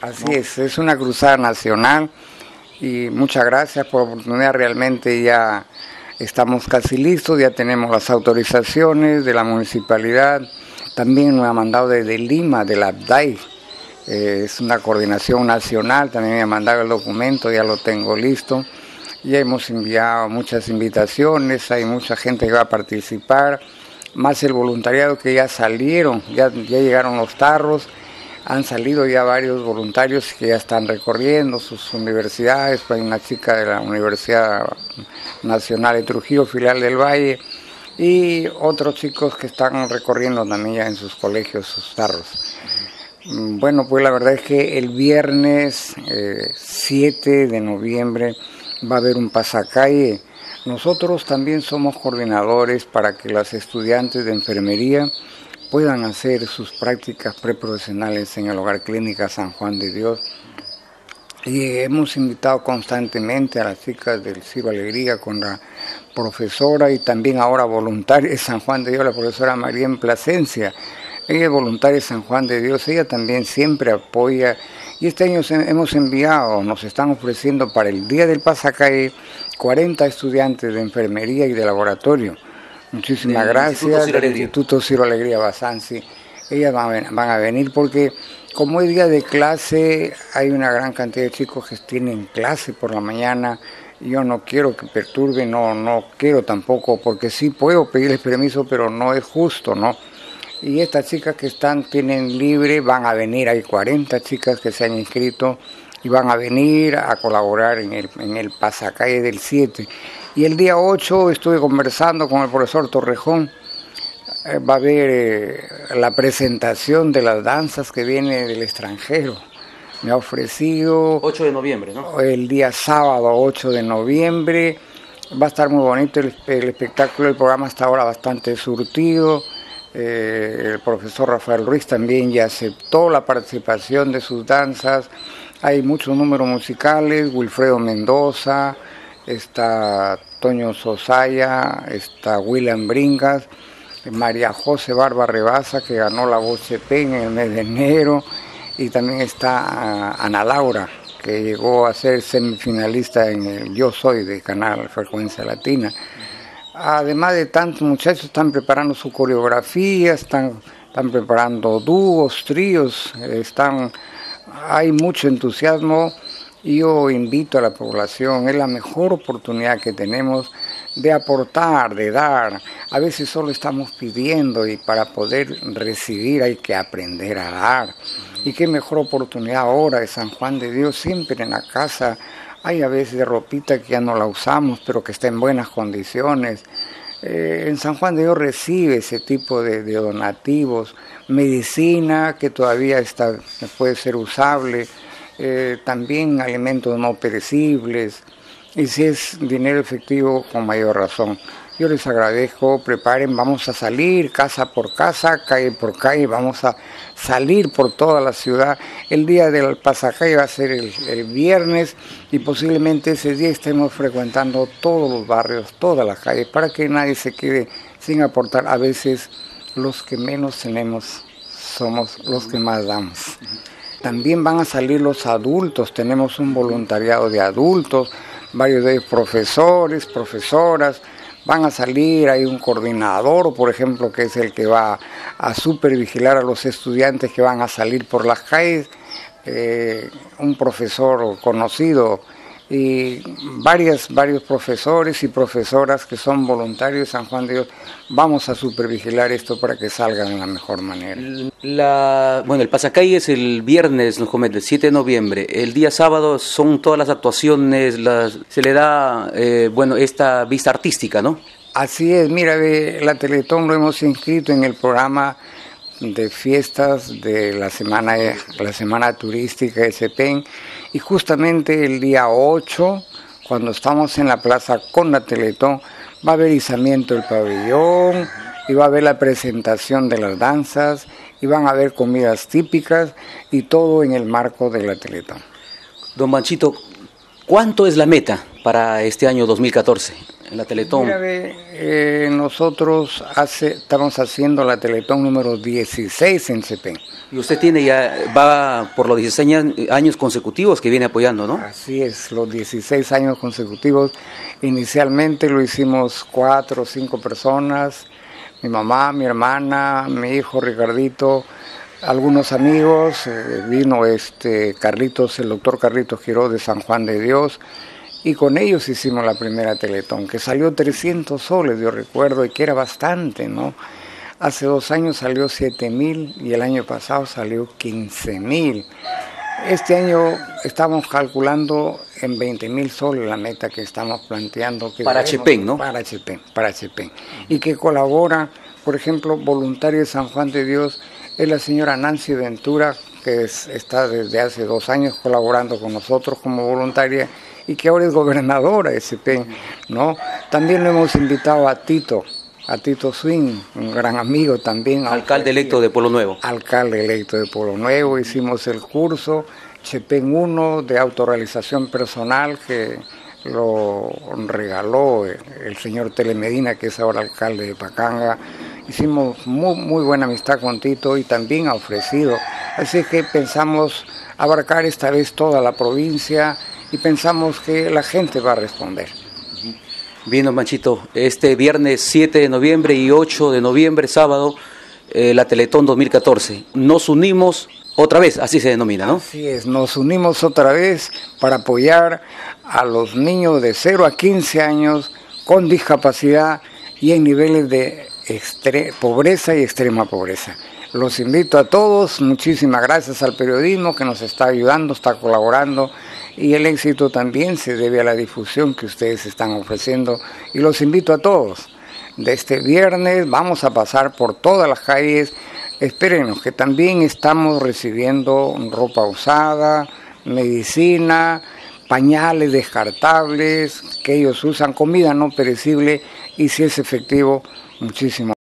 Así es, es una cruzada nacional y muchas gracias por la oportunidad. Realmente ya estamos casi listos, ya tenemos las autorizaciones de la municipalidad. También nos ha mandado desde Lima, de la ABDAI, eh, es una coordinación nacional, también me ha mandado el documento, ya lo tengo listo. Ya hemos enviado muchas invitaciones, hay mucha gente que va a participar, más el voluntariado que ya salieron, ya, ya llegaron los tarros han salido ya varios voluntarios que ya están recorriendo sus universidades, hay una chica de la Universidad Nacional de Trujillo, filial del Valle, y otros chicos que están recorriendo también ya en sus colegios sus tarros. Mm, bueno, pues la verdad es que el viernes 7 eh, de noviembre va a haber un pasacalle. Nosotros también somos coordinadores para que las estudiantes de enfermería puedan hacer sus prácticas preprofesionales en el Hogar Clínica San Juan de Dios. Y hemos invitado constantemente a las chicas del Ciro Alegría con la profesora y también ahora voluntaria de San Juan de Dios, la profesora María en Plasencia. Ella es voluntaria de San Juan de Dios, ella también siempre apoya. Y este año hemos enviado, nos están ofreciendo para el Día del Pasacalle 40 estudiantes de enfermería y de laboratorio Muchísimas gracias del Instituto Ciro Alegría Basansi. Ellas van a, venir porque como es día de clase, hay una gran cantidad de chicos que tienen clase por la mañana. Yo no quiero que perturben, no, no quiero tampoco, porque sí puedo pedirles permiso, pero no es justo, ¿no? Y estas chicas que están, tienen libre, van a venir, hay 40 chicas que se han inscrito y van a venir a colaborar en el, en el pasacalle del 7. Y el día 8 estuve conversando con el profesor Torrejón. Eh, va a haber eh, la presentación de las danzas que viene del extranjero. Me ha ofrecido... 8 de noviembre, ¿no? El día sábado 8 de noviembre. Va a estar muy bonito el, espectáculo, el programa está ahora bastante surtido. Eh, el profesor Rafael Ruiz también ya aceptó la participación de sus danzas. Hay muchos números musicales, Wilfredo Mendoza, está Toño Sosaya, está William Bringas, María José Barba Rebasa, que ganó la voz CP en el mes de enero, y también está ah, Ana Laura, que llegó a ser semifinalista en el Yo Soy de Canal Frecuencia Latina. Además de tantos muchachos, están preparando su coreografía, están, están preparando dúos, tríos, están, hay mucho entusiasmo yo invito a la población, es la mejor oportunidad que tenemos de aportar, de dar. A veces solo estamos pidiendo y para poder recibir hay que aprender a dar. Y qué mejor oportunidad ahora de San Juan de Dios, siempre en la casa. Hay a veces ropita que ya no la usamos, pero que está en buenas condiciones. Eh, en San Juan de Dios recibe ese tipo de, de donativos, medicina que todavía está, puede ser usable eh, también alimentos no perecibles y si es dinero efectivo con mayor razón. Yo les agradezco, preparen, vamos a salir casa por casa, calle por calle, vamos a salir por toda la ciudad. El día del pasaje va a ser el, el, viernes y posiblemente ese día estemos frecuentando todos los barrios, todas las calles, para que nadie se quede sin aportar. A veces los que menos tenemos somos los que más damos. También van a salir los adultos, tenemos un voluntariado de adultos, varios de ellos profesores, profesoras, van a salir, hay un coordinador, por ejemplo, que es el que va a supervigilar a los estudiantes que van a salir por las calles, eh, un profesor conocido y varias, varios profesores y profesoras que son voluntarios de San Juan de Dios, vamos a supervigilar esto para que salga de la mejor manera. La, bueno, el Pasacay es el viernes, nos comenta, el 7 de noviembre. El día sábado son todas las actuaciones, las, se le da, eh, bueno, esta vista artística, ¿no? Así es, mira, la Teletón lo hemos inscrito en el programa de fiestas de la semana, la semana turística de CEPEN y justamente el día 8, cuando estamos en la plaza con la Teletón, va a haber izamiento del pabellón y va a haber la presentación de las danzas y van a haber comidas típicas y todo en el marco de la Teletón. Don Manchito, ¿cuánto es la meta para este año 2014 en la Teletón? Mira, eh, nosotros hace, estamos haciendo la Teletón número 16 en CP. Y usted tiene ya, va por los 16 años consecutivos que viene apoyando, ¿no? Así es, los 16 años consecutivos. Inicialmente lo hicimos cuatro o cinco personas, mi mamá, mi hermana, mi hijo Ricardito, algunos amigos, eh, vino este Carlitos, el doctor Carlitos Giró de San Juan de Dios, y con ellos hicimos la primera Teletón, que salió 300 soles, yo recuerdo, y que era bastante, ¿no? Hace dos años salió 7 mil y el año pasado salió 15 mil. Este año estamos calculando en 20 mil soles la meta que estamos planteando. Que para Chepén, ¿no? Para Chepén, para Chepén. Y que colabora, por ejemplo, voluntario de San Juan de Dios, es la señora Nancy Ventura, que está desde hace dos años colaborando con nosotros como voluntaria y que ahora es gobernadora de Chepén, ¿no? También lo hemos invitado a Tito, a Tito Swing, un gran amigo también. Alcalde electo de Pueblo Nuevo. Alcalde electo de Pueblo Nuevo, hicimos el curso Chepen 1 de autorrealización personal que lo regaló el señor Telemedina, que es ahora alcalde de Pacanga. Hicimos muy, muy buena amistad con Tito y también ha ofrecido. Así que pensamos abarcar esta vez toda la provincia y pensamos que la gente va a responder. Bien, Manchito, este viernes 7 de noviembre y 8 de noviembre, sábado, eh, la Teletón 2014. Nos unimos otra vez, así se denomina, ¿no? Así es, nos unimos otra vez para apoyar a los niños de 0 a 15 años con discapacidad y en niveles de pobreza y extrema pobreza. Los invito a todos, muchísimas gracias al periodismo que nos está ayudando, está colaborando y el éxito también se debe a la difusión que ustedes están ofreciendo y los invito a todos. De este viernes vamos a pasar por todas las calles, espérenos que también estamos recibiendo ropa usada, medicina, pañales descartables que ellos usan, comida no perecible y si es efectivo, muchísimo.